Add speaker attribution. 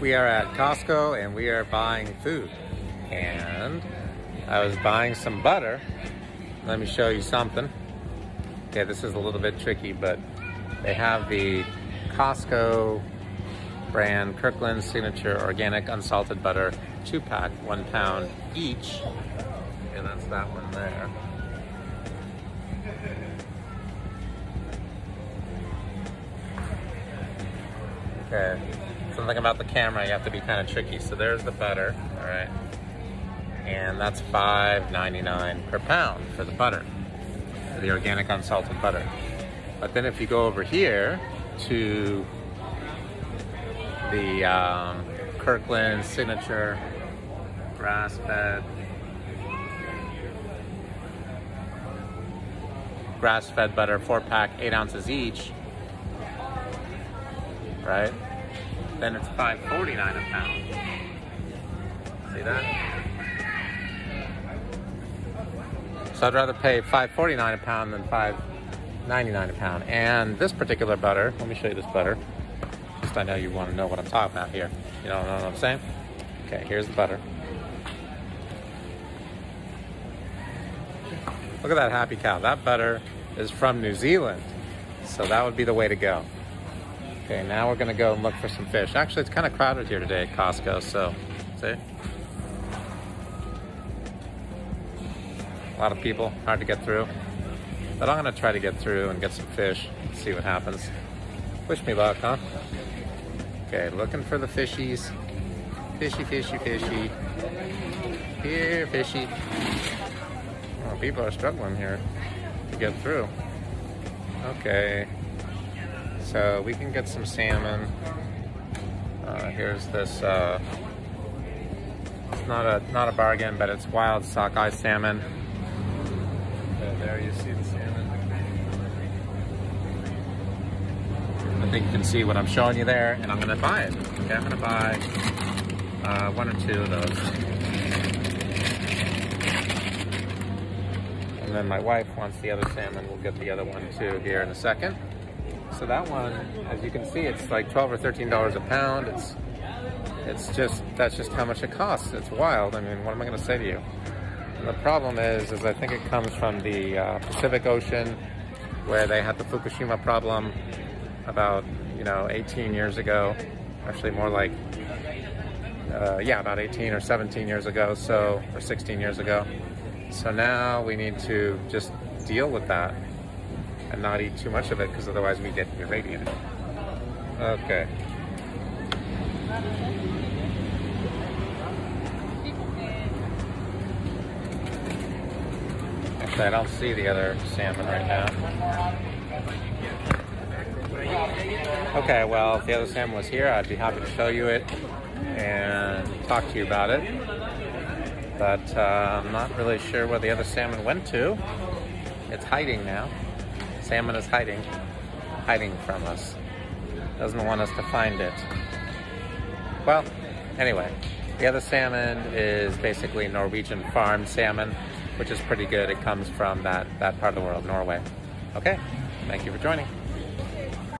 Speaker 1: We are at Costco and we are buying food. And I was buying some butter. Let me show you something. Okay, this is a little bit tricky, but they have the Costco brand Kirkland Signature Organic Unsalted Butter two pack, one pound each. And that's that one there. Okay, something about the camera, you have to be kind of tricky. So there's the butter, all right. And that's $5.99 per pound for the butter, for the organic unsalted butter. But then if you go over here to the um, Kirkland Signature grass-fed grass-fed butter, four pack, eight ounces each, right? Then it's five forty-nine a pound. See that? So I'd rather pay five forty-nine a pound than five ninety-nine a pound. And this particular butter, let me show you this butter. Just I know you want to know what I'm talking about here. You don't know what I'm saying? Okay, here's the butter. Look at that happy cow. That butter is from New Zealand. So that would be the way to go. Okay, now we're gonna go and look for some fish. Actually, it's kind of crowded here today at Costco, so, see? A lot of people, hard to get through. But I'm gonna try to get through and get some fish, see what happens. Wish me luck, huh? Okay, looking for the fishies. Fishy, fishy, fishy. Here, fishy. Oh, people are struggling here to get through. Okay. So we can get some salmon. Uh, here's this, uh, it's not a, not a bargain, but it's wild sockeye salmon. There you see the salmon. I think you can see what I'm showing you there, and I'm gonna buy it. Okay, I'm gonna buy uh, one or two of those. And then my wife wants the other salmon. We'll get the other one too here in a second. So that one, as you can see, it's like 12 or 13 dollars a pound. It's it's just that's just how much it costs. It's wild. I mean, what am I going to say to you? And the problem is, is I think it comes from the uh, Pacific Ocean, where they had the Fukushima problem about you know 18 years ago. Actually, more like uh, yeah, about 18 or 17 years ago. So or 16 years ago. So now we need to just deal with that and not eat too much of it because otherwise we get irradiated. Okay. Actually, I don't see the other salmon right now. Okay, well, if the other salmon was here, I'd be happy to show you it and talk to you about it but uh, I'm not really sure where the other salmon went to. It's hiding now. Salmon is hiding, hiding from us. Doesn't want us to find it. Well, anyway, the other salmon is basically Norwegian farmed salmon, which is pretty good. It comes from that, that part of the world, Norway. Okay, thank you for joining.